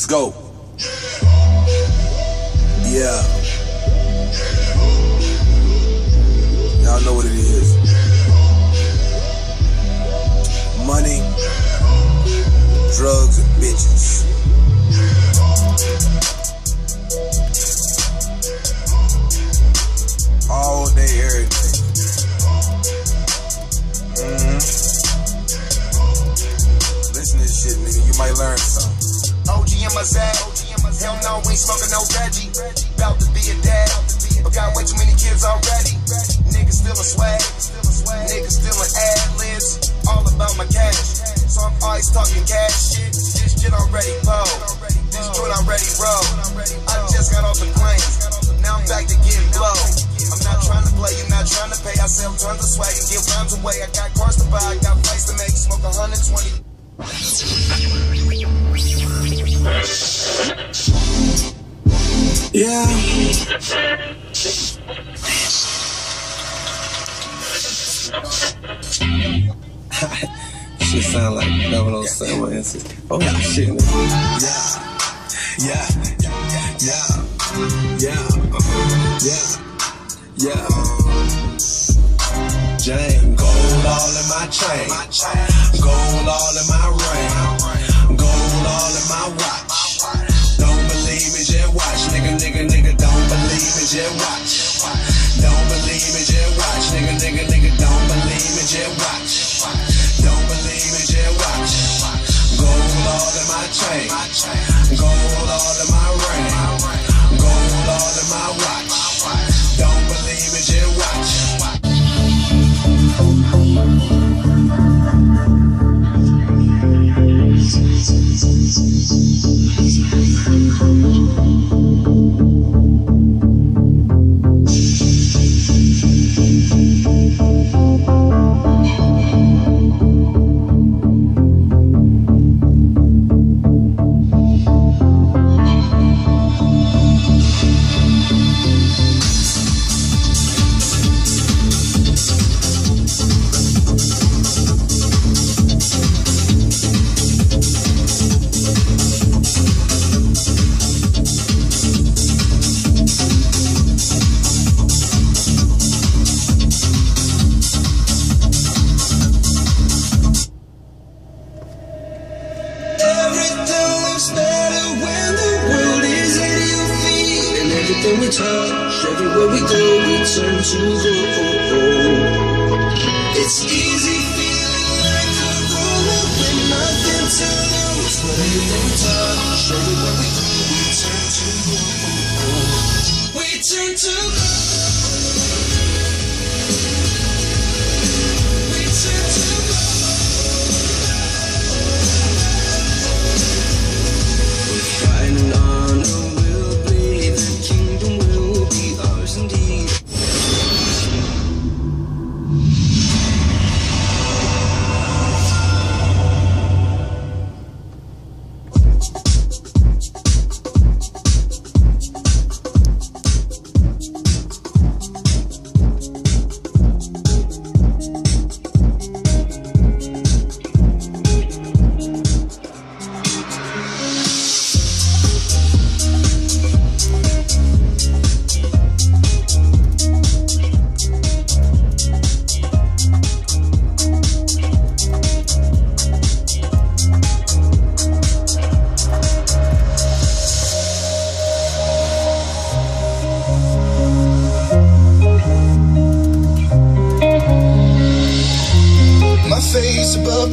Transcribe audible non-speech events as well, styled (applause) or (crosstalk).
Let's go. Yeah. Y'all know what it is. Money, drugs, and bitches. All day, every day. Mm-hmm. Listen to this shit, nigga. You might learn something. In my Zag. Hell no, we ain't smoking no Reggie. About to be a dad. But got way too many kids already. Niggas still a swag. Niggas still an ad libs. All about my cash. So I'm always talking cash shit. This shit already pulled. This joint already rolled. I just got off the plane. Now I'm back to getting blow. I'm not trying to play, you're not trying to pay. I sell tons of swag and give rounds away. I got cars to buy, I got flights to make. Smoke 120. Yeah. (laughs) Shit sound like 007 answer. Oh shit. Yeah, yeah, yeah, yeah, yeah, yeah. Jane, gold all in my chain, gold all in my ring, Everything everything looks better when the world is in your feet. And everything we touch, everywhere we go, we turn to gold. It's easy gold. We